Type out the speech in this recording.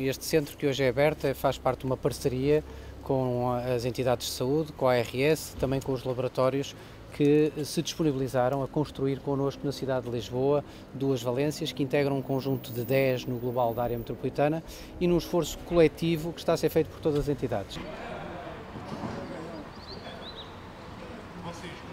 Este centro que hoje é aberto é, faz parte de uma parceria com as entidades de saúde, com a ARS, também com os laboratórios que se disponibilizaram a construir connosco na cidade de Lisboa duas valências que integram um conjunto de 10 no global da área metropolitana e num esforço coletivo que está a ser feito por todas as entidades. Vocês.